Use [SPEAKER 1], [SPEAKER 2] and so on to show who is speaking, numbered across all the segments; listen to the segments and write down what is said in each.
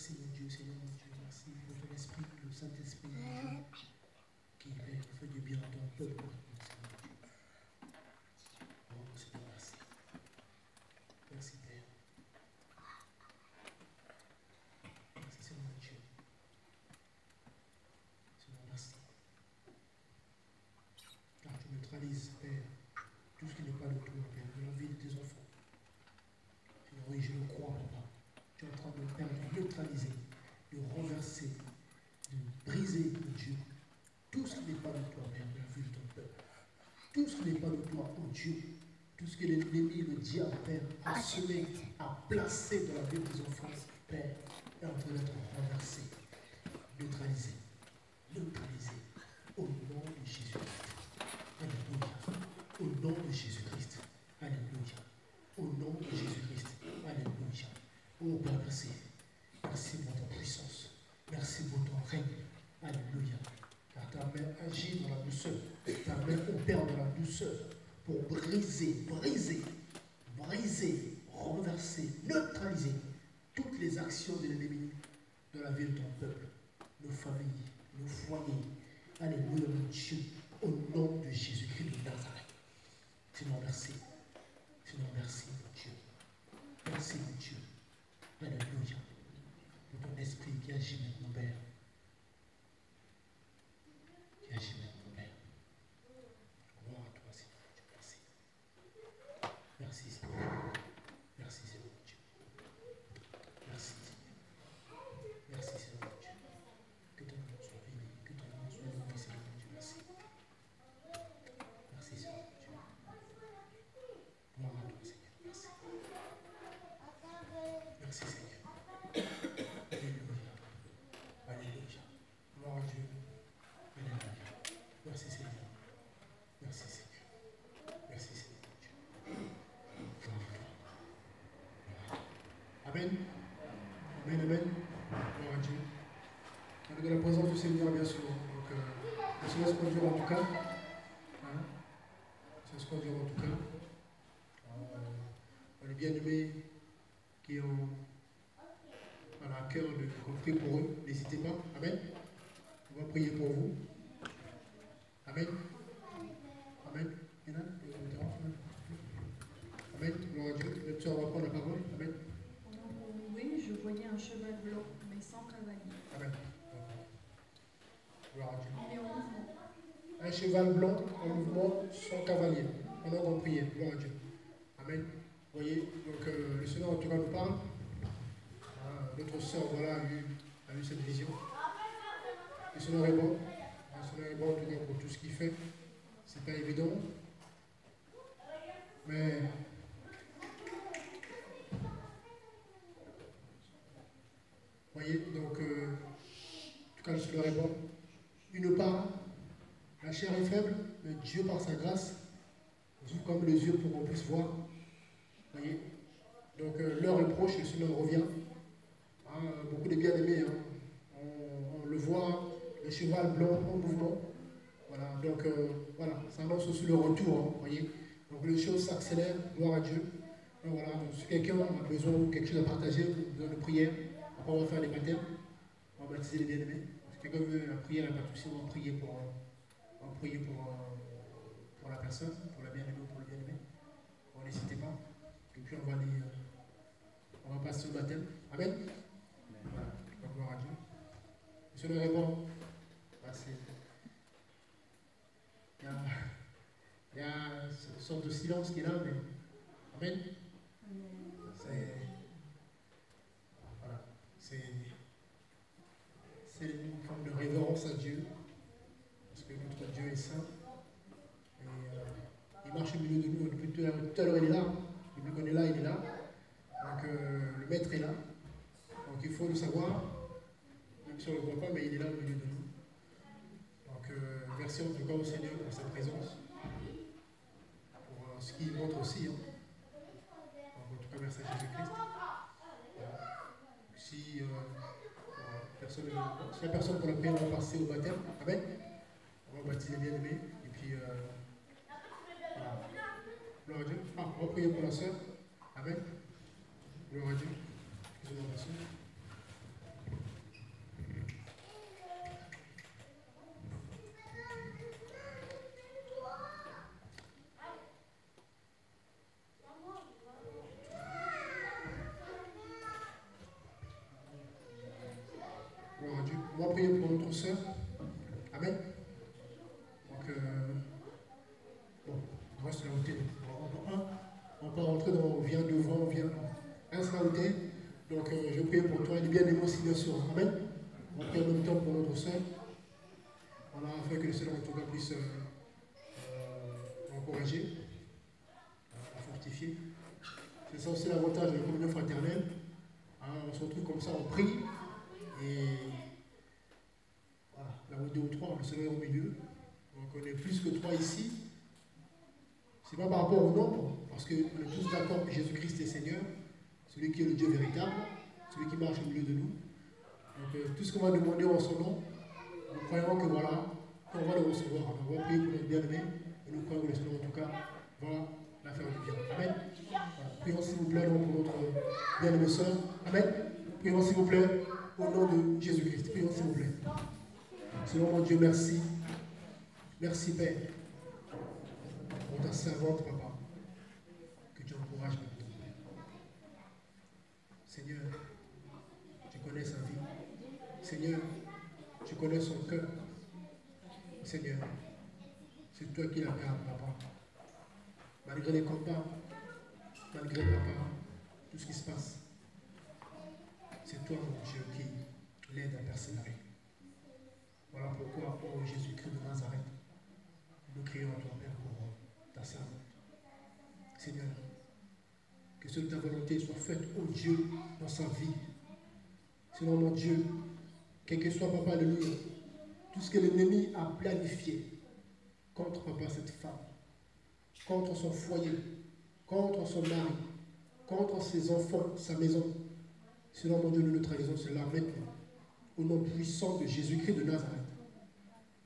[SPEAKER 1] Merci mon Dieu, Seigneur mon Dieu. Merci pour ton esprit, le Saint-Esprit qui fait du bien à ton peuple. Oh Seigneur, merci. Merci Père. Merci Seigneur mon Dieu. Seigneur, merci. Car tu neutralises, Père, tout ce qui n'est pas de toi, Père, de la vie de tes enfants. Seigneur, oui, je le crois, Papa. Tu es en train de perdre, de neutraliser, de renverser, de briser, mon Dieu, tout ce qui n'est pas de toi, Père, de la vie de ton peuple. Tout ce qui n'est pas de toi, oh Dieu, tout ce que l'ennemi, le diable, Père, a semé, a placé dans la vie de tes enfants, Père, est en train d'être renversé, neutralisé, neutralisé, au nom de Jésus-Christ. Alléluia. Au nom de Jésus-Christ. Alléluia. Au nom de Jésus-Christ. Alléluia. Oh Père, merci. Merci pour ta puissance. Merci pour ton règne. Alléluia. Car ta main agit dans la douceur. Ta main opère dans la douceur pour briser, briser, briser, renverser, neutraliser toutes les actions de l'ennemi dans la vie de ton peuple, nos familles, nos foyers. Alléluia, mon Dieu, au nom de Jésus-Christ de Nazareth. Seigneur, merci. Seigneur, merci, mon Dieu. Merci, mon Dieu. Alléluia. Pour ton esprit qui agit maintenant, Père. Qui agit maintenant, Père. Gloire à toi, Seigneur. Dieu. Merci. Merci, Seigneur. Merci, Seigneur, mon Dieu. Merci, Seigneur. Merci, Seigneur, mon Dieu. Que ton nom soit béni. Que ton nom soit loué, Seigneur, mon Dieu. Merci. Merci, Seigneur, mon Dieu. Gloire à toi, Seigneur. Merci. Merci, Seigneur. Alléluia. Alléluia. Gloire à Dieu. Alléluia. Merci, Seigneur. Merci, Seigneur. Merci, Seigneur. Dieu. Gloire à toi. Amen. Amen, amen. Gloire à Dieu. Avec la présence du Seigneur, bien sûr. Donc, euh, on se laisse conduire en tout cas. Hein? On se laisse conduire en tout cas. Euh, les bien-aimés qui ont voilà, à cœur de qu'on prie pour eux, n'hésitez pas. Amen. On va prier pour vous. Amen. Amen. Il y en a Il y en a différents, Amen. Amen. Gloire à Dieu. Même soeur, on va prendre la parole. Amen.
[SPEAKER 2] Pendant qu'on louait, je voyais un cheval blanc, mais sans cavalier.
[SPEAKER 1] Amen. Gloire à Dieu.
[SPEAKER 2] Il est en mouvement.
[SPEAKER 1] Un cheval blanc en mouvement sans cavalier. Pendant qu'on priait. Gloire à Dieu. Amen. Vous voyez, donc euh, le Seigneur en tout cas nous parle. Ah, notre sœur, voilà, a eu, a eu cette vision. Le Seigneur est bon. Le Seigneur est bon en tout cas pour tout ce qu'il fait. C'est pas évident. Mais vous voyez, donc euh, en tout cas le Seigneur est bon. Une part, la chair est faible, mais Dieu par sa grâce ouvre comme les yeux pour qu'on puisse voir. Donc euh, l'heure est proche, le Seigneur revient. Ah, beaucoup de bien-aimés, hein. on, le voit, le cheval blanc en mouvement. Voilà, donc euh, voilà, ça annonce aussi le retour, hein, voyez? Donc les choses s'accélèrent, gloire à Dieu. Donc voilà, si quelqu'un a besoin de quelque chose à partager, besoin de prière, on va faire des baptêmes, on va baptiser les bien-aimés. Si quelqu'un veut la prière, il n'y on va prier pour, euh, on prier pour, pour la personne, pour la bien-aimée ou pour le bien-aimé. Bon, N'hésitez pas. Et puis on va aller, euh, on va passer au baptême. Amen. Voilà, gloire à Dieu. Monsieur le répond. C'est- il y a, il y a cette sorte de silence qui est là, mais Amen. C'est voilà, c'est une forme de révérence à Dieu, euh, il marche au milieu de nous. Depuis tout à l'heure, il est là. Depuis qu'on est là, il est là. Donc euh, le maître est là. Donc il faut le savoir, même si on ne le voit pas, mais il est là au milieu de nous. Donc euh, merci en au Seigneur pour sa présence, pour ce qu'il montre aussi. hein. En tout cas, merci à Jésus-Christ. Si, personne, si la personne pour la prière va passer au baptême, Amen. On va baptiser bien aimé. Et puis, euh, à Dieu. On va prier pour la soeur. Amen. À Dieu. Ma soeur. On va prier pour notre soeur. Amen. Donc, euh, bon, on reste la hauteur. On va rentrer dans on vient devant, on vient. Un sera Donc, je prie pour toi. Il est bien bien sûr. Amen. On va prier en même temps pour notre soeur. Voilà, afin que le Seigneur, en tout cas, puisse euh, encourager, fortifier. C'est ça aussi l'avantage de la communion fraternelle. Hein, on se retrouve comme ça, on prie. Et là où deux ou trois, le Seigneur est au milieu. Donc on est plus que trois ici. Ce n'est pas par rapport au nombre, parce qu'on est tous d'accord que Jésus-Christ est Seigneur, celui qui est le Dieu véritable, celui qui marche au milieu de nous. Donc euh, tout ce qu'on va demander en son nom, nous croyons que voilà, on va le recevoir. on va prier pour notre bien-aimé, et nous croyons que le Seigneur en tout cas va la faire du bien. Amen. Prions s'il vous plaît pour notre bien-aimé soeur. Amen. Prions s'il vous plaît au nom de Jésus-Christ. Prions s'il vous plaît. Seigneur mon Dieu, merci. Merci Père pour ta servante, Papa, que tu encourages maintenant. Seigneur, sa vie. Seigneur, tu connais son cœur. Seigneur, c'est toi qui la garde, Papa. Malgré les combats, malgré, Papa, tout ce qui se passe, c'est toi, mon Dieu, qui l'aide à persévérer. Voilà pourquoi, oh Jésus-Christ de Nazareth, nous crions à toi, Père, pour ta servante. Seigneur, que seule ta volonté soit faite, oh Dieu, dans sa vie. Seigneur mon Dieu, quel que soit, Papa, alléluia, tout ce que l'ennemi a planifié contre, Papa, cette femme, contre son foyer, contre son mari, contre ses enfants, sa maison. Seigneur mon Dieu, nous le trahissons cela maintenant au nom puissant de Jésus-Christ de Nazareth.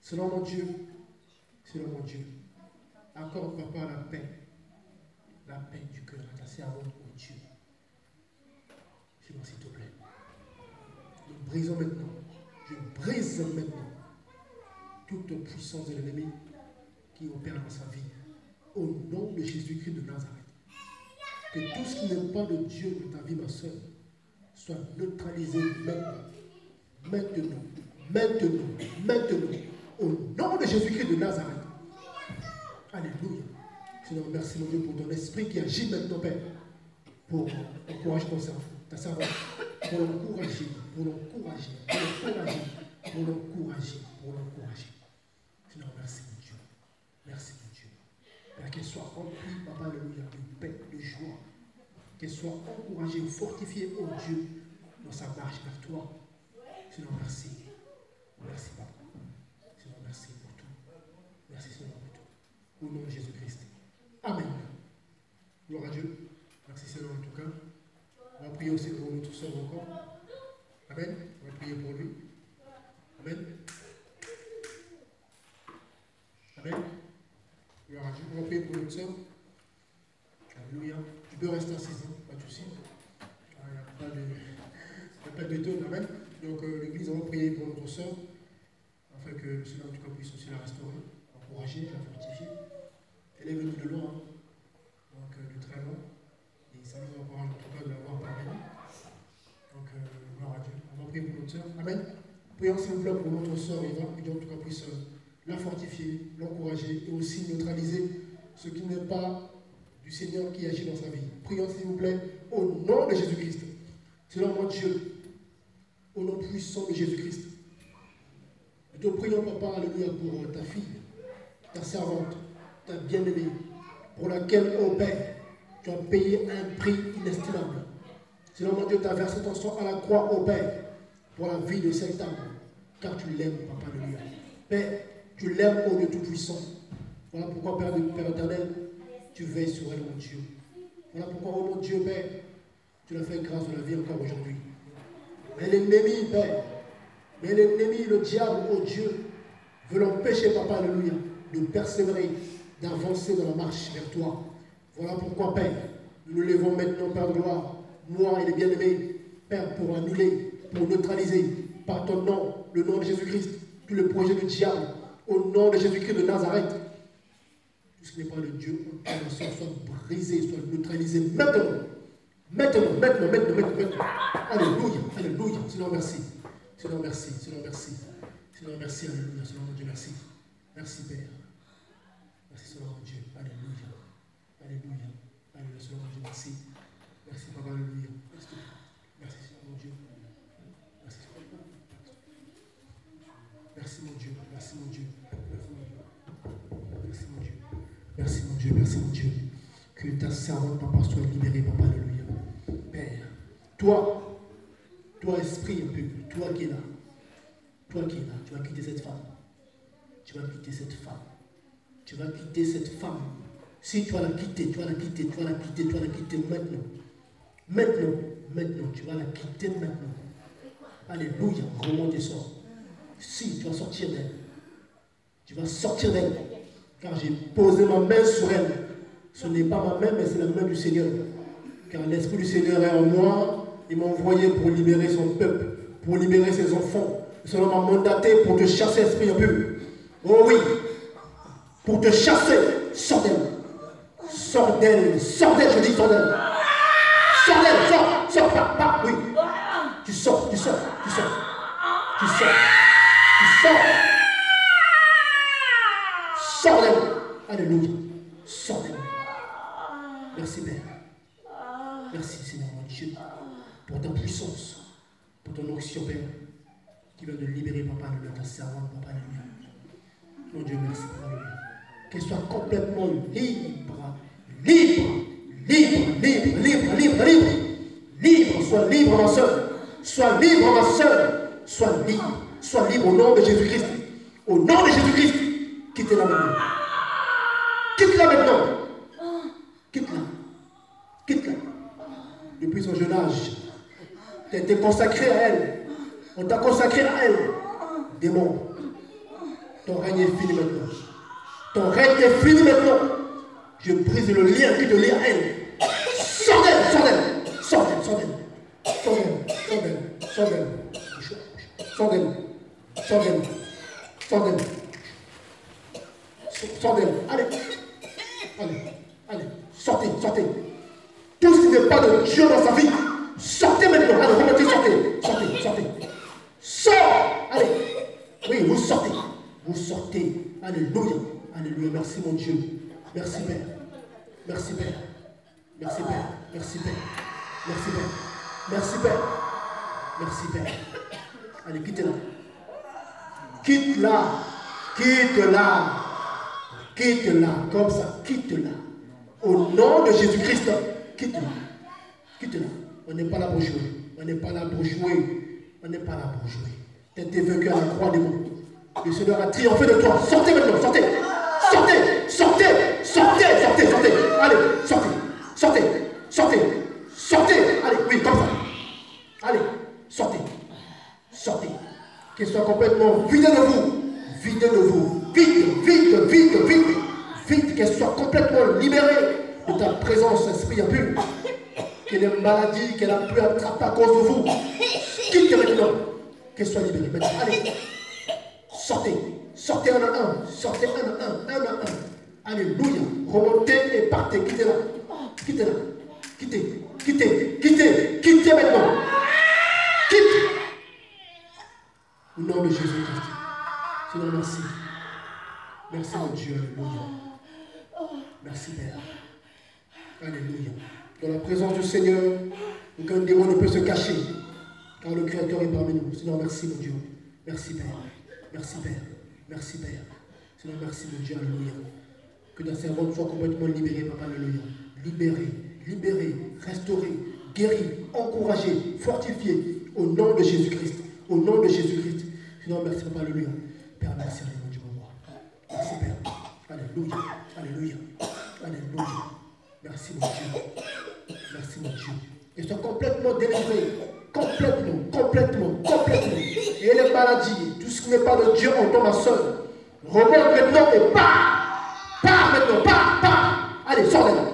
[SPEAKER 1] Selon mon Dieu, selon mon Dieu, accorde, papa, la paix, la paix du cœur à ta servante, au Dieu. Seigneur, s'il te plaît. Brisons maintenant, je brise maintenant toute puissance de l'ennemi qui opère dans sa vie. Au nom de Jésus-Christ de Nazareth. Que tout ce qui n'est pas de Dieu dans ta vie, ma soeur, soit neutralisé maintenant maintenant, maintenant, maintenant, au nom de Jésus-Christ de Nazareth. Alléluia. Seigneur, merci mon Dieu pour ton esprit qui agit maintenant, Père, pour encourager ton cerveau, ta pour l'encourager, pour l'encourager, pour l'encourager, pour l'encourager, pour l'encourager. Seigneur, merci mon Dieu. Merci mon Dieu. Père, qu'elle soit remplie, Papa, Alléluia, de paix, de joie. Qu'elle soit encouragée, fortifiée, oh Dieu, dans sa marche vers toi. Seigneur, merci. Merci, Papa. Seigneur, merci pour tout. Merci, Seigneur, pour tout. Au nom de Jésus-Christ. Amen. Gloire à Dieu. Merci, Seigneur, en tout cas. On va prier aussi pour notre soeur encore. Amen. On va prier pour lui. Amen. Amen. Gloire à Dieu. On va prier pour notre soeur. Alléluia. Tu peux rester assis, hein. pas de souci. Il n'y a pas de, il pas de Amen. Donc euh, l'Église va prier pour notre soeur, afin que le Seigneur du puisse aussi la restaurer, encourager, la fortifier. Elle est venue de loin, hein. donc de très loin, et ça nous encourage en tout de l'avoir parmi nous. Donc euh, gloire à Dieu. On Amen. Prions s'il vous plaît pour notre soeur Eva, que Dieu en tout cas puisse la fortifier, l'encourager et aussi neutraliser ce qui n'est pas du Seigneur qui agit dans sa vie. Prions s'il vous plaît au nom de Jésus-Christ. Seigneur mon Dieu, au nom puissant de Jésus-Christ. Nous te prions, Papa, Alléluia, pour ta fille, ta servante, ta bien-aimée, pour laquelle, ô Père, tu as payé un prix inestimable. Seigneur mon Dieu, tu as versé ton sang à la croix, ô Père, pour la vie de cette âme, car tu l'aimes, Papa, Alléluia. Père, tu l'aimes, ô Dieu Tout-Puissant. Voilà pourquoi, Père, Père éternel, tu veilles sur elle, mon Dieu. Voilà pourquoi, ô mon Dieu, Père, tu l'as fait grâce de la vie encore aujourd'hui. Mais l'ennemi, Père, mais l'ennemi, le diable, oh Dieu, veut l'empêcher, Papa, Alléluia, de persévérer, d'avancer dans la marche vers toi. Voilà pourquoi, Père, nous nous levons maintenant, Père de gloire, moi et les bien-aimés, Père, pour annuler, pour neutraliser, par ton nom, le nom de Jésus-Christ, tout le projet du diable, au nom de Jésus-Christ de Nazareth. Tout ce n'est pas de Dieu, soit brisé, soit neutralisé maintenant. Maintenant, maintenant, maintenant, maintenant, maintenant. Alléluia, Alléluia. Seigneur, merci. Seigneur, merci. Seigneur, merci. Seigneur, merci. Alléluia. Seigneur, Dieu, merci. Merci, Père. Merci, Seigneur, mon Dieu. Alléluia. Alléluia. Alléluia, Seigneur, Dieu, merci. Merci, Papa, Alléluia. Merci, merci Seigneur, mon Dieu. Merci, Seigneur. Merci, mon Dieu. Merci, mon Dieu. Merci, mon Dieu. Merci, mon Dieu. Merci, mon Dieu. Que ta servante, Papa, soit libérée, Papa, Alléluia. Père, toi, toi, esprit impur, toi qui es là, toi qui es là, tu vas quitter cette femme. Tu vas quitter cette femme. Tu vas quitter cette femme. Si tu vas la quitter, tu vas la quitter, tu vas la quitter, tu vas la quitter maintenant. Maintenant, maintenant, tu vas la quitter maintenant. Alléluia, remonte et sors. Si tu vas sortir d'elle, tu vas sortir d'elle. Car j'ai posé ma main sur elle. Ce n'est pas ma main, mais c'est la main du Seigneur. Car l'Esprit du Seigneur est en moi. Il m'a envoyé pour libérer son peuple, pour libérer ses enfants. Le Seigneur m'a mandaté pour te chasser, esprit impur. Oh oui, pour te chasser, sors d'elle. Sors d'elle, sors d'elle, je dis, sors d'elle. Sors d'elle, sors, sors, pas, pas, oui. Tu sors, tu sors, tu sors. Tu sors, tu sors. Sors d'elle. Alléluia. Sors d'elle. Merci Père. Merci Seigneur mon Dieu pour ta puissance, pour ton onction Père, qui vient de libérer Papa de ta servante Papa Alléluia. Mon Dieu, merci Papa. Qu'elle soit complètement libre, libre, libre, libre, libre, libre, libre. Libre, sois libre ma soeur. Sois libre ma soeur. Sois libre. Sois libre au nom de Jésus-Christ. Au nom de Jésus-Christ. Quitte-la maintenant. Quitte-la maintenant. Quitte-la. Quitte-la. Depuis son jeune âge, tu as été consacré à elle. On t'a consacré à elle. Démon, ton règne est fini maintenant. Ton règne est fini maintenant. Je brise le lien qui te lie à elle. Sors d'elle, sors d'elle, sors d'elle, sors d'elle. Sors d'elle, sors d'elle, sors d'elle. Sors d'elle, sors d'elle. Sors d'elle. Sors d'elle. Allez. Sortez. Tout ce qui n'est pas de Dieu dans sa vie, sortez maintenant. Allez, remettez, sortez. Sortez, sortez. Sors. Allez. Oui, vous sortez. Vous sortez. Alléluia. Alléluia. Merci mon Dieu. Merci Père. Merci Père. Merci Père. Merci Père. Merci Père. Merci Père. Merci Père. Allez, quittez-la. Quitte-la. Quitte-la. Quitte-la. Comme ça. Quitte-la. Au nom de Jésus-Christ, quitte-la. Quitte-la. On n'est pas là pour jouer. On n'est pas là pour jouer. On n'est pas là pour jouer. Tu as été vaincu à la croix des monts. Le Seigneur a triomphé de toi. Sortez maintenant. Sortez. Sortez. Sortez. Sortez. Sortez. Sortez. Allez. Sortez. Sortez. Sortez. Sortez. Allez. Oui, comme ça. Allez. Sortez. Sortez. Qu'il soit complètement vide de vous. Vide de vous. Vite, vite, vite, vite. Vite. Qu'elle soit complètement libérée de ta présence, esprit impur. Que les maladies qu'elle a pu attraper à cause de vous. Quitte maintenant. Qu'elle soit libérée. Maintenant. Allez. Sortez. Sortez un à un. Sortez un à un. Un à un. Alléluia. Remontez et partez. Quittez-la. Quittez-la. Quittez. Quittez. Quittez. Quittez maintenant. Quitte. Au nom de Jésus-Christ. Seigneur, merci. Merci mon Dieu. Alléluia. Merci Père. Alléluia. Dans la présence du Seigneur, aucun démon ne peut se cacher. Car le Créateur est parmi nous. Seigneur, merci mon Dieu. Merci Père. Merci Père. Merci Père. Seigneur, merci mon Dieu. Alléluia. Que ta servante soit complètement libérée, Papa. Alléluia. Libérée, libérée, restaurée, guérie, encouragée, fortifiée. Au nom de Jésus-Christ. Au nom de Jésus-Christ. Seigneur, merci Papa. Alléluia. Père, merci. Alléluia. Dieu, mon roi. Merci Père. Alléluia. Merci mon Dieu. Merci mon Dieu. Et sois complètement délivré. Complètement, complètement, complètement. Et les maladies, tout ce qui n'est pas de Dieu en toi, ma soeur, remonte maintenant et pars. Pars maintenant, pars, pars. Allez, sors d'elle.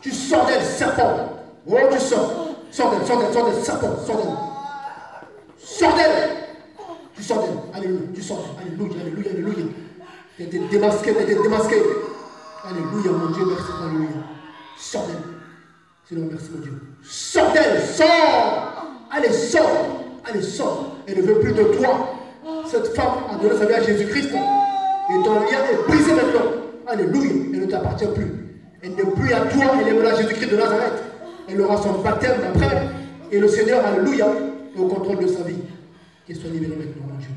[SPEAKER 1] Tu sors d'elle, serpent. Oh, tu sors. Sors d'elle, sors d'elle, sors d'elle, serpent, sors d'elle. Sors d'elle. Tu sors d'elle. Alléluia, tu sors. Alléluia, alléluia, alléluia. Été démasqué, été démasqué. Alléluia, mon Dieu, merci, alléluia. Sors d'elle. Seigneur, merci, mon Dieu. Sors d'elle, sors. Allez, sors. Allez, sors. Elle ne veut plus de toi. Cette femme a donné sa vie à Jésus-Christ. Et ton lien est brisé maintenant. Alléluia. Elle ne t'appartient plus. Elle n'est plus à toi. Elle est à Jésus-Christ de Nazareth. Elle aura son baptême après. Et le Seigneur, Alléluia, est au contrôle de sa vie. Qu'elle soit libérée maintenant, mon Dieu.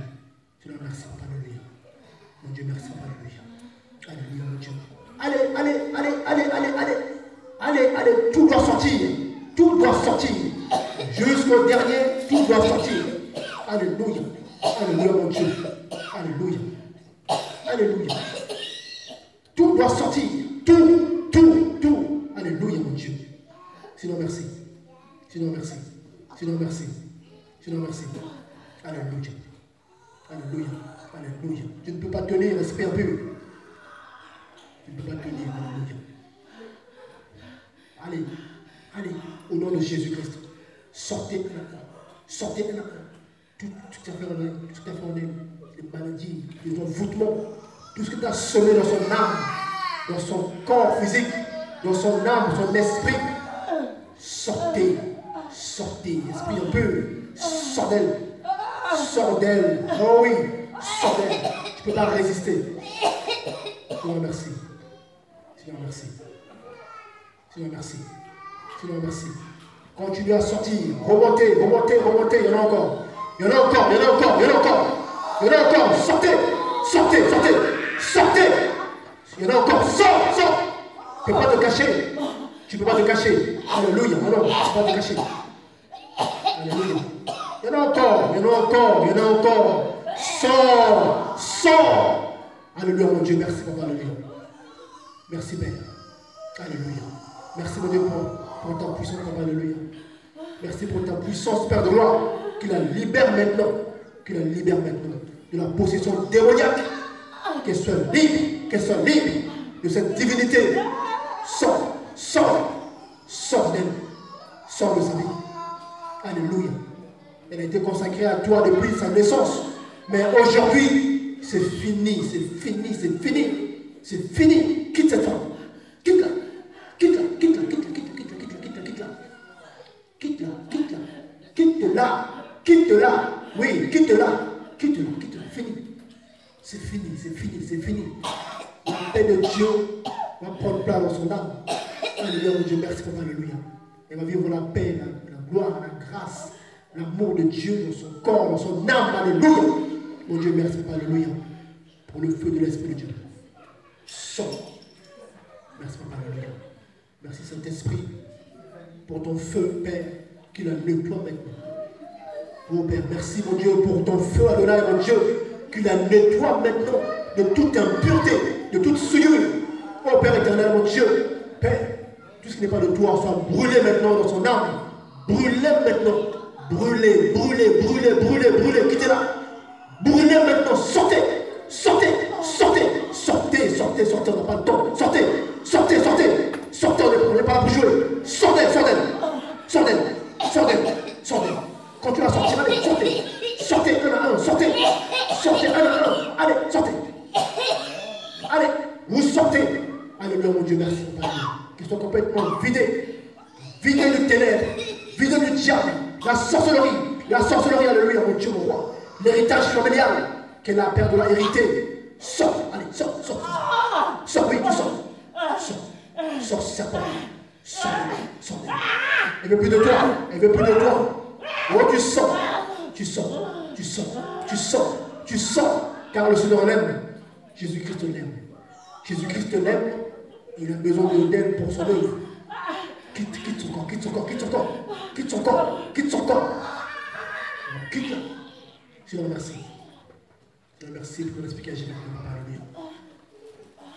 [SPEAKER 1] Seigneur, merci, Alléluia. Mon Dieu, merci, Alléluia. Alléluia, mon Dieu. Allez, allez, allez, allez, allez, allez. Allez, allez, tout doit sortir. Tout doit sortir. Jusqu'au dernier, tout doit sortir. Alléluia. Alléluia, mon Dieu. Alléluia. Alléluia. Tout doit sortir. Tout, tout, tout. Alléluia, mon Dieu. Sinon, merci. Sinon, merci. Sinon, merci. Sinon, merci. Alléluia. Alléluia. Alléluia. Tu ne peux pas tenir, esprit impur. Tenir. Alléluia. Allez, allez, au nom de Jésus-Christ, sortez un. Sortez un. Tout, tout à fait tout fait les maladies, les envoûtements, tout ce que tu as semé dans son âme, dans son corps physique, dans son âme, son esprit, sortez, sortez, esprit un peu, sors d'elle, sors d'elle, oh oui, sors d'elle, tu ne peux pas résister. Seigneur, merci. Seigneur, merci. Seigneur, merci. Seigneur, merci. Continuez à sortir. Remontez, remontez, remontez. Il y en a encore. Il y en a encore, il y en a encore, il y en a encore. Il y en a encore. Sortez, sortez, sortez, sortez. Il y en a encore. Sors, sors. Tu ne peux pas te cacher. Tu ne peux pas te cacher. Alléluia. Alors, tu ne peux pas te cacher. Alléluia. Il y en a encore, il y en a encore, il y en a encore. Sors, sors. Alléluia, mon Dieu. Merci, Papa. Alléluia. Merci, Père. Alléluia. Merci, mon Dieu, pour, ta puissance, Alléluia. Merci pour ta puissance, Père de gloire, qui la libère maintenant. Qui la libère maintenant de la possession démoniaque. Qu'elle soit libre, qu'elle soit libre de cette divinité. Sors, sors, sors d'elle. Sors de sa vie. Alléluia. Elle a été consacrée à toi depuis sa naissance. Mais aujourd'hui, c'est fini, c'est fini, c'est fini. C'est fini. Quitte cette femme. Quitte-la. Quitte-la, quitte-la, quitte-la, quitte-la, quitte-la, quitte-la, quitte-la. Quitte-la, quitte-la. Quitte-la. Quitte-la. Oui, quitte-la. Quitte-la, quitte-la. Fini. C'est fini, c'est fini, c'est fini. La paix de Dieu va prendre place dans son âme. Alléluia, mon Dieu, merci pour Alléluia. Elle va vivre la paix, la, gloire, la grâce, l'amour de Dieu dans son corps, dans son âme. Alléluia. Mon Dieu, merci pour Alléluia. Pour le feu de l'Esprit de Dieu. Sors. Merci, Papa. Merci, Saint-Esprit, pour ton feu, Père, qui la nettoie maintenant. Oh Père, merci, mon Dieu, pour ton feu, Adonai, mon Dieu, qui la nettoie maintenant de toute impureté, de toute souillure. Oh Père éternel, mon Dieu, Père, tout ce qui n'est pas de toi soit brûlé maintenant dans son âme. Brûlez maintenant. Brûlez, brûlez, brûlez, brûlez, brûlez. Quittez-la. Brûlez maintenant. Sortez. Sortez. Sortez. Sortez, sortez, sortez. Sortez. Sortez, sortez. On n'est pas là pour jouer. Sortez, sortez. Sortez. Sortez. Sortez. Continuez à sortir. Allez, sortez. Sortez un à un. Sortez. Sortez un à un. Allez, sortez. Allez, vous sortez. Alléluia, mon Dieu, merci. Qu'ils soient complètement vidés. Vidés du ténèbre. Vidés du diable. La sorcellerie. La sorcellerie, alléluia, mon Dieu, mon roi. L'héritage familial qu'elle a père de la hérité. Sors. Allez, sors, sors. Sors, oui, tu sors. Sors. Sors, serpent. Sors, sors. Elle veut plus de toi. Elle veut plus de toi? Oh, tu sors. Tu sors. Tu sors. Tu sors. Tu sors. Car le Seigneur l'aime. Jésus-Christ l'aime. Jésus-Christ l'aime. Il a besoin d'elle pour son œuvre. Quitte, quitte son corps, quitte son corps, quitte son corps, quitte son corps, quitte son corps. Quitte-la. Seigneur, merci. Seigneur, merci pour l'explication de Alléluia.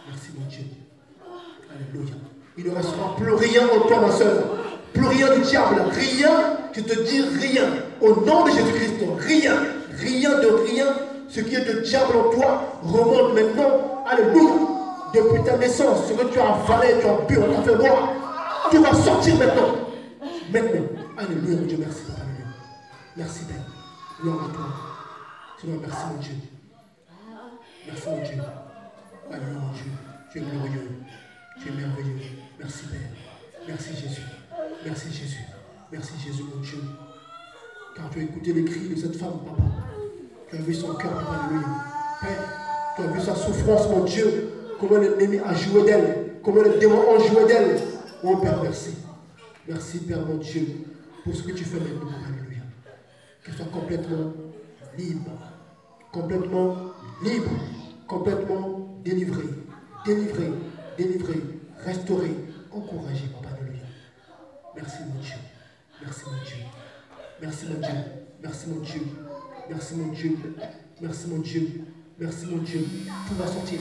[SPEAKER 1] Merci, mon Dieu. Alléluia. Il ne restera plus rien en toi, ma soeur. Plus rien du diable, rien, je te dis rien. Au nom de Jésus-Christ, rien, rien de rien. Ce qui est de diable en toi remonte maintenant, alléluia, depuis ta naissance. Ce que tu as avalé, tu as bu, on t'a fait boire. Tu vas sortir maintenant. Maintenant. Alléluia, mon Dieu, merci. Alléluia. Merci, Père. Gloire à toi. Seigneur, merci, mon Dieu. Merci, mon Dieu. Alléluia, mon Dieu. Tu es glorieux. Tu es merveilleux. Merci, Père. Merci, Jésus. Merci, Jésus. Merci, Jésus, mon Dieu. Car tu as écouté les cris de cette femme, papa. Tu as vu son cœur, papa, alléluia. Père, tu as vu sa souffrance, mon Dieu. Comment l'ennemi a joué d'elle. Comment le démon a joué d'elle. Oh Père, merci. Merci, Père, mon Dieu, pour ce que tu fais maintenant, alléluia. Qu'elle soit complètement libre. Complètement libre. Complètement délivrée. Délivrée. Délivrée. Restaurée. Encouragée, papa, alléluia. Merci, mon Dieu. Merci, mon Dieu. Merci, mon Dieu. Merci, mon Dieu. Merci, mon Dieu. Merci, mon Dieu. Merci, mon Dieu. Tout va sortir.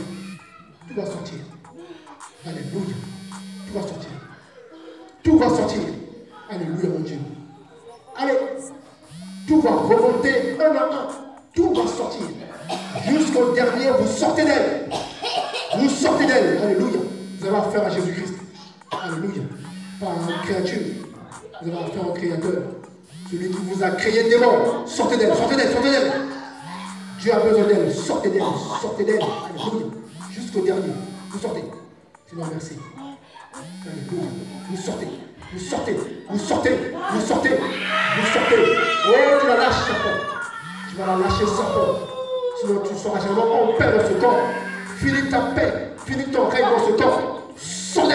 [SPEAKER 1] Tout va sortir. Alléluia. Tout va sortir. Tout va sortir. Alléluia, mon Dieu. Allez. Tout va remonter un à un. Tout va sortir. Jusqu'au dernier, vous sortez d'elle. Vous sortez d'elle. Alléluia. Vous avez affaire à Jésus-Christ. Alléluia. Une créature. Vous avez affaire au Créateur. Celui qui vous a créé des morts. Sortez d'elle, sortez d'elle, sortez d'elle. Dieu a besoin d'elle. Sortez d'elle, sortez d'elle. Jusqu'au dernier. Vous sortez. Seigneur, merci. Alléluia. Vous sortez. Vous sortez. Vous sortez. Vous sortez. Vous sortez. Oh, tu la lâches, serpent. Tu vas la lâcher, serpent. Sinon, tu seras jamais en paix dans ce corps. Finis ta paix. Finis ton règne dans ce corps. Sors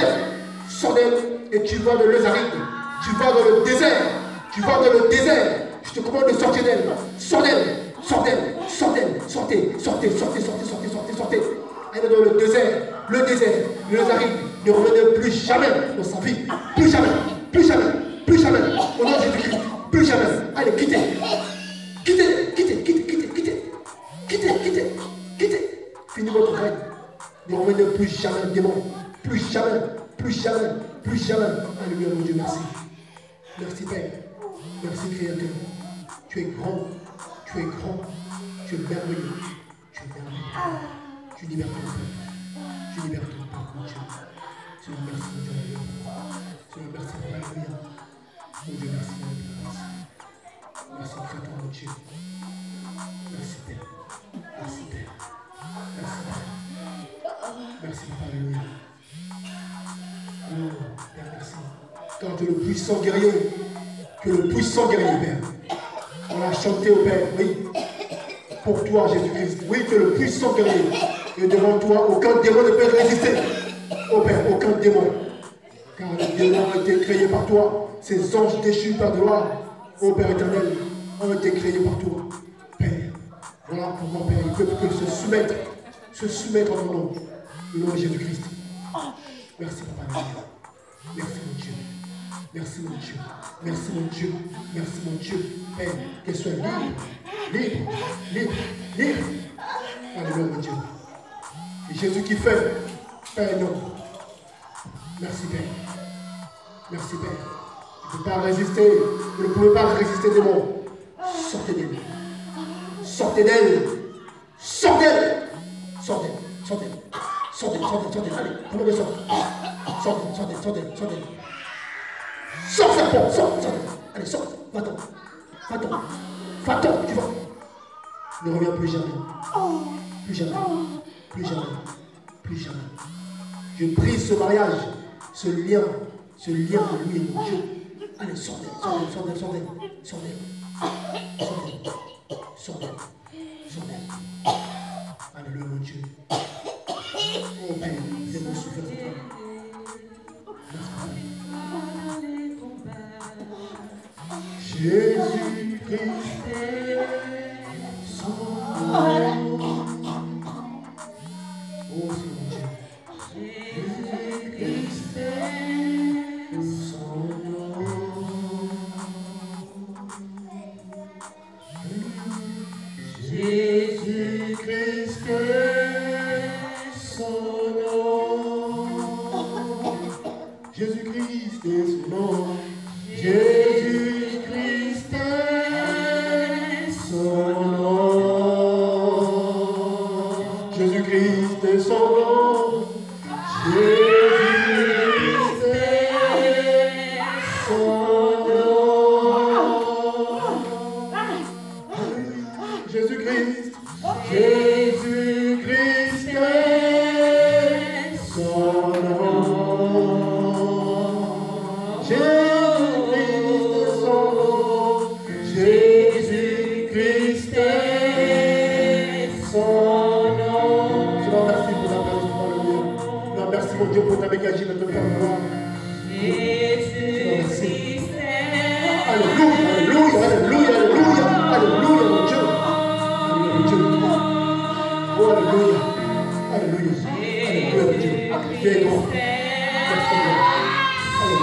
[SPEAKER 1] d'elle. Et tu vas de l'Ezaride. Tu vas dans le désert. Tu vas dans le désert. Je te commande de sortir d'elle. Sors d'elle. Sors d'elle. Sors d'elle. Sortez. Sortez. Sortez. Sortez. Sortez. Sortez. Sortez. Elle est dans le désert. Le désert. Le Ezaride. Ne revenez plus jamais dans sa vie. Plus jamais. Merci, Créateur. Tu es grand. Tu es grand. Tu es merveilleux. Tu es merveilleux. Tu libères ton peuple. Tu libères ton peuple, mon Dieu. Seigneur, merci, mon Dieu. Seigneur, merci pour l'Alléluia. Mon Dieu, merci, mon Dieu. Merci. Créateur, mon Dieu. Merci, Père. Merci, Père. Merci, Père. Merci, Papa, Alléluia. Oh, Père, merci. Car tu es le puissant guerrier. Tu es le puissant guerrier, Père. On l'a chanté au Père, oui. Pour toi, Jésus-Christ. Oui, tu es le puissant guerrier. Et devant toi, aucun démon ne peut résister. Oh Père, aucun démon. Car les démons ont été créés par toi. Ces anges déchus par gloire, ô Père éternel, ont été créés par toi. Père, voilà comment, Père, ils peuvent que se soumettre, se soumettre en ton nom. Le nom de Jésus-Christ. Merci, Papa. Merci, mon Dieu. Merci, mon Dieu. Merci, mon Dieu. Merci, mon Dieu. Père, qu'elle soit libre. Libre. Libre. Libre. Alléluia, mon Dieu. Et Jésus qui fait. Père, non. Merci, Père. Merci, Père. Je ne peux pas résister. Vous ne pouvez pas résister des mots. Sortez d'elle. Sortez d'elle. Sortez d'elle. Sortez. Sortez. Sortez. Sortez. Sortez. Allez, comment de sortir Sortez. Sortez. Sortez. Sortez. Sors, serpent, sors, sors. Allez, sors, va-t'en. Va-t'en. Va-t'en, tu vas. Ne reviens plus jamais. Plus jamais. Plus jamais. Plus jamais. Je brise ce mariage, ce lien, ce lien de lui et mon Dieu. Allez, sors d'elle, sors d'elle, sors d'elle, sors d'elle. Sors d'elle. Sors d'elle. Sors d'elle. D'elle. Alléluia, mon Dieu. Jesus. quem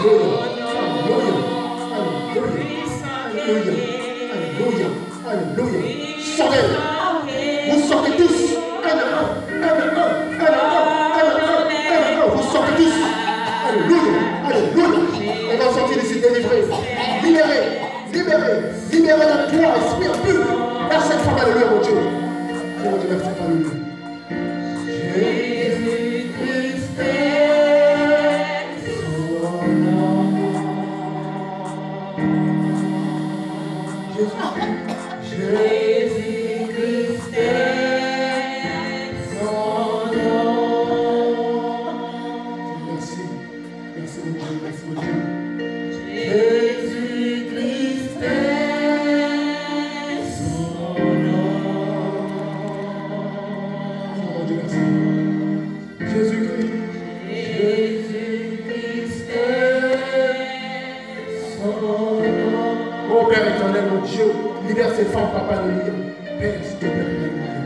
[SPEAKER 1] Lord. Libère ces femmes, papa, de Père.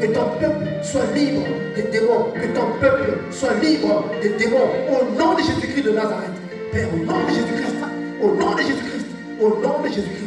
[SPEAKER 1] que ton peuple soit libre des démons, que ton peuple soit libre des démons, au nom de Jésus-Christ de Nazareth. Père, au nom de Jésus-Christ, au nom de Jésus-Christ, au nom de Jésus-Christ.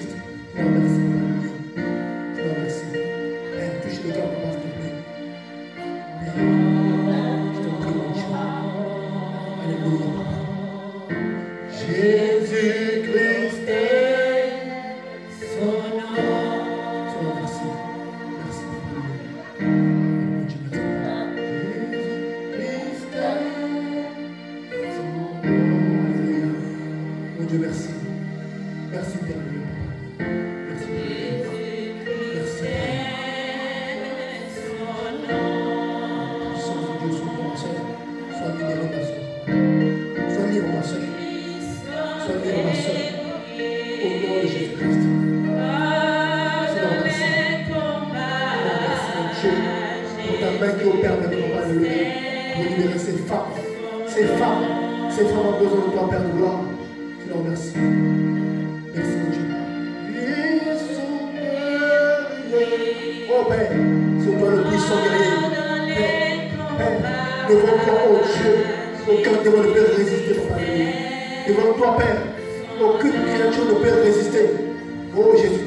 [SPEAKER 1] avons besoin de toi, Père de gloire. Je te remercie. Merci, Dieu. Oh Père, c'est toi le puissant guerrier. Père, devant toi, oh Dieu, aucun démon ne peut résister, Devant toi, Père, aucune créature ne peut résister. Oh Jésus.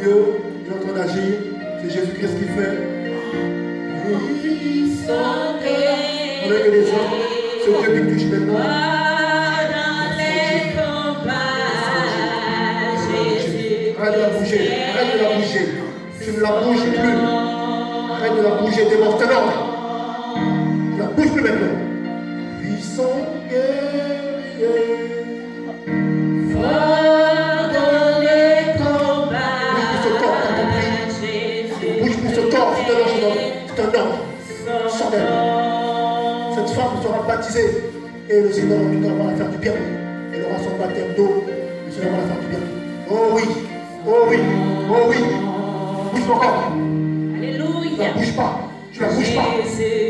[SPEAKER 1] Milieu, il est en train d'agir. C'est Jésus-Christ qui fait. Avec les autres, c'est Dieu qui touche maintenant. Arrête de la bouger, arrête de la bouger. Tu ne la bouges plus. Arrête de la bouger, démon, c'est Et le Seigneur, tout va la faire du bien. Elle aura son baptême d'eau. Le Seigneur va la faire du bien. Oh oui. Oh oui. Oh oui. Bouge ton corps. Tu la bouges pas. Tu la bouges pas.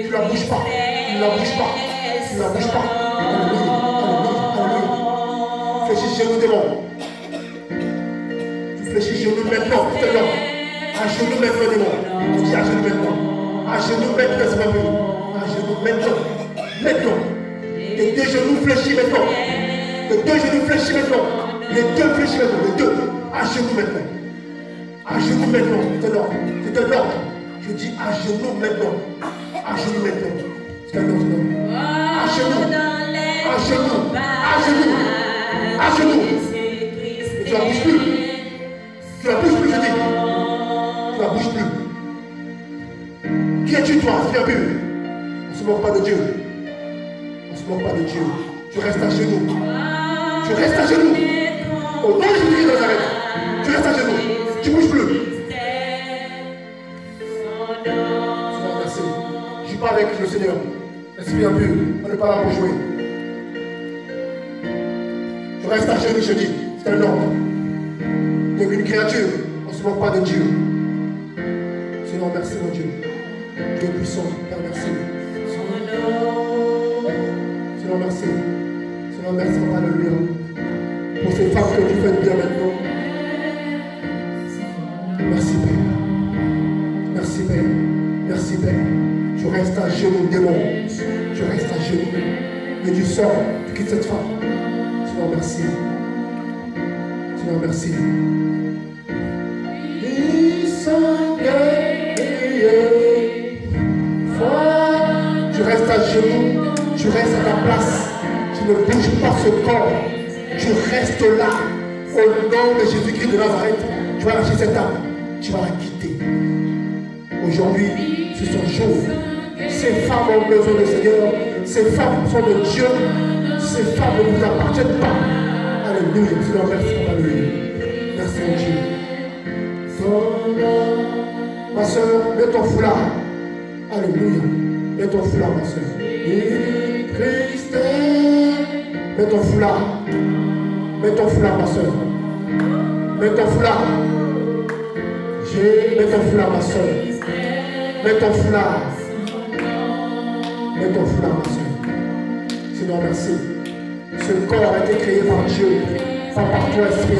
[SPEAKER 1] Tu la bouges pas. Tu la bouges pas. Tu la bouges pas. Alléluia. Alléluia. Alléluia. Fléchis chez nous, démon. Tu fléchis chez nous maintenant. L'ordre. À genoux maintenant. Tu dis à genoux maintenant. À genoux maintenant, c'est pas mieux. À genoux maintenant. Maintenant. Tes deux genoux fléchis maintenant. Tes deux genoux fléchis maintenant. Les deux fléchis maintenant. Les deux. À genoux maintenant. À genoux maintenant. C'est un ordre. C'est un ordre. Je dis à genoux maintenant. À genoux maintenant. C'est un ordre. À genoux. À genoux. À genoux. À genoux. Tu la bouges plus. Tu la bouges plus, je dis. Tu la bouges plus. Qui es-tu, toi Viens plus. On ne se moque pas de Dieu. On ne moque pas de Dieu. Tu restes à genoux. Tu restes à genoux. Au nom de Jésus de Nazareth. Tu restes à genoux. Tu ne bouges plus. Seigneur, merci. Je joue pas avec le Seigneur. Esprit impur. On n'est pas là pour jouer? Tu restes à genoux, je dis. C'est un ordre. Donc une créature. On ne se moque pas de Dieu. Seigneur, merci mon Dieu. Dieu puissant, merci. Merci, Alléluia. Pour ces femmes que tu fais bien maintenant. Merci, Père. Merci, Père. Merci, Père. Tu restes à genoux, démon. Tu restes à genoux. Et tu sors, tu quittes cette femme. Seigneur, merci. Seigneur, merci. Puissant guerrier, fort. Tu restes à genoux, tu restes à ta place, tu ne bouges pas ce corps, tu restes là, au nom de Jésus-Christ de Nazareth. Tu vas lâcher cette âme, tu vas la quitter. Aujourd'hui, c'est son jour. Ces femmes ont besoin du Seigneur, ces femmes sont de Dieu, ces femmes ne vous appartiennent pas. Alléluia, Seigneur, merci, Alléluia. Merci mon Dieu. Ma soeur, mets ton foulard. Alléluia. Mets ton foulard, ma soeur. Mets ton foulard. Mets ton foulard, ma soeur. Mets ton foulard. Mets ton foulard, ma soeur. Mets ton foulard. Mets ton foulard, ma soeur. Seigneur, merci. Ce corps a été créé par Dieu, pas par toi, Esprit.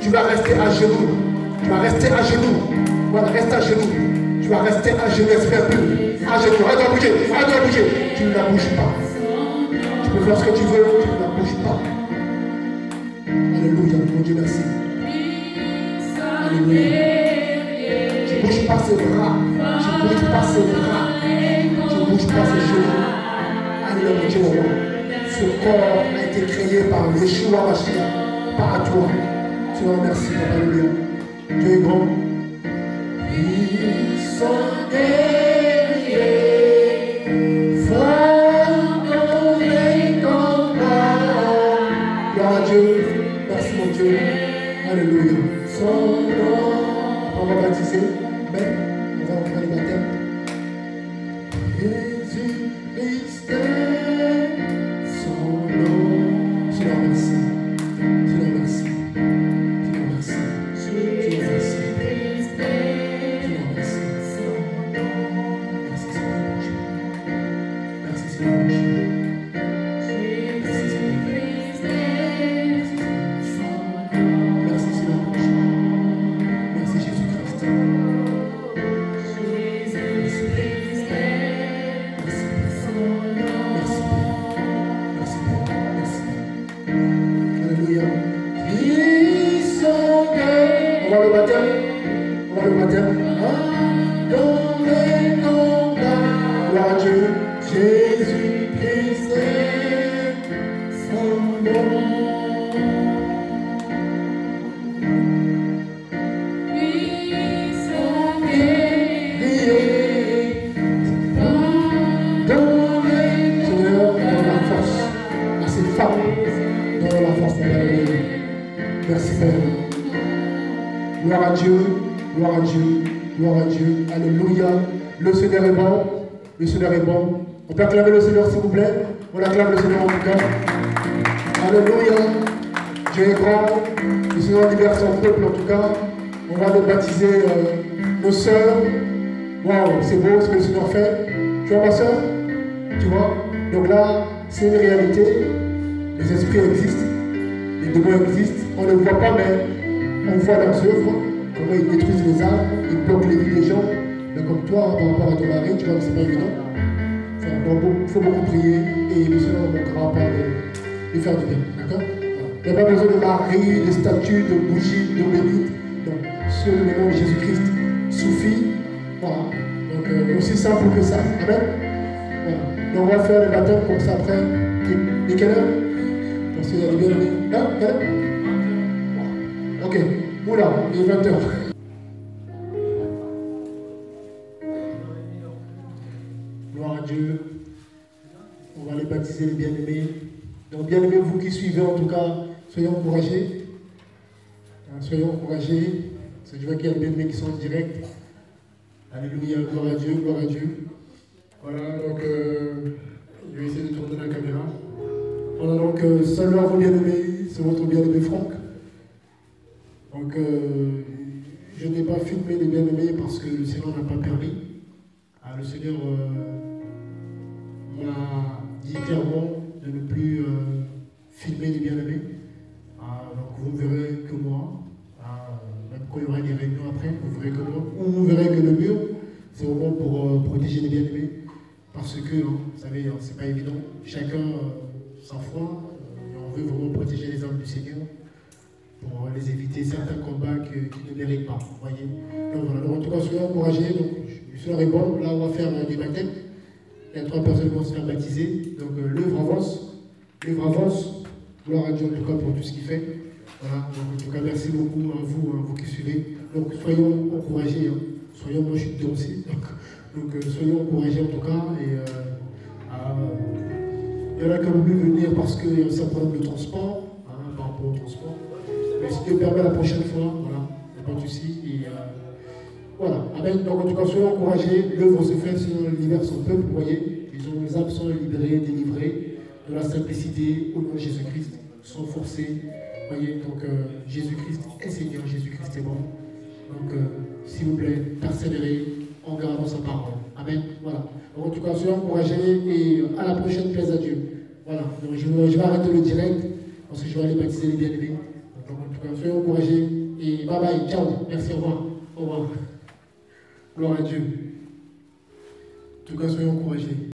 [SPEAKER 1] Tu vas rester à genoux. Tu vas rester à genoux. Voilà, reste à genoux. Tu vas rester à genoux, Esprit. À genoux. Arrête de bouger. Arrête de bouger. Tu ne la bouges pas. Tu peux faire ce que tu veux. Tu ne la bouges pas. Alléluia, mon Dieu, merci. Alléluia. Tu ne bouges pas ses bras. Tu ne bouges pas ses bras. Tu ne bouges pas ses genoux. Alléluia, mon Dieu. Ce corps a été créé par Yeshua pas à toi. Seigneur, merci, Papa, Alléluia. Dieu est grand. Faire du bien. D'accord? Il n'y a pas besoin de Marie, de statues, de bougies, de bénites. Donc, seul le nom de Jésus-Christ suffit. Voilà. Donc, euh, aussi simple que ça. Amen. Voilà. Donc, on va faire le baptême comme ça après. Et, quelle heure? Parce qu'il y a bien Hein? Ok. Oula, il est 20h. Gloire à Dieu. On va les baptiser les bien-aimés. Donc, bien-aimés, vous qui suivez, en tout cas, soyez encouragés. Hein, Soyez encouragés. C'est je vois qu'il y a des bien-aimés qui sont en direct. Alléluia, gloire à Dieu, gloire à Dieu. Voilà, donc euh, je vais essayer de tourner la caméra. Voilà, donc euh, salut à vos bien-aimés, c'est votre bien-aimé Franck. Donc euh, je n'ai pas filmé les bien-aimés parce que le Seigneur n'a pas permis. Ah, le Seigneur euh, m'a dit clairement de ne plus euh, filmer les bien-aimés. Ah, donc vous ne verrez que moi. Ah, même quand il y aura des réunions après, vous verrez que moi. Ou vous verrez que le mur, c'est vraiment pour euh, protéger les bien-aimés. Parce que, vous savez, hein, c'est pas évident. Chacun euh, sa foi. euh, et on veut vraiment protéger les âmes du Seigneur pour les éviter certains combats qu'ils ne méritent pas. Voyez Donc voilà, donc en tout cas, soyez encouragés. Donc, je suis. Là, on va faire des baptêmes. Il y a trois personnes qui vont se faire baptiser. Donc euh, l'œuvre avance. L'œuvre avance. Gloire à Dieu en tout cas pour tout ce qu'il fait. Voilà, donc en tout cas, merci beaucoup à vous, à vous qui suivez. Donc soyons encouragés. hein. Soyons, moi je suis dedans aussi. Donc, euh, soyons encouragés en tout cas. Et euh, il y en a qui ont voulu venir parce qu'il y a un certain problème de transport, hein, par rapport au transport. Mais si Dieu permet la prochaine fois, voilà, pas de souci. Voilà, Amen. Donc en tout cas, soyons encouragés. L'œuvre se fait, Seigneur libère son peuple, vous voyez. Ils ont les âmes sont libérées, délivrées de la simplicité au nom de Jésus-Christ, sans forcer. Vous voyez, donc euh, Jésus-Christ est Seigneur, Jésus-Christ est bon. Donc, euh, s'il vous plaît, persévérez en gardant sa parole. Amen. Voilà. Donc, en tout cas, soyons encouragés et euh, à la prochaine, plaise à Dieu. Voilà. Donc, je, vais- je vais arrêter le direct parce que je vais aller baptiser les bien-aimés. Donc, en tout cas, soyons encouragés et bye bye. Ciao. Merci. Au revoir. Au revoir. Gloire à Dieu. En tout cas, soyons encouragés.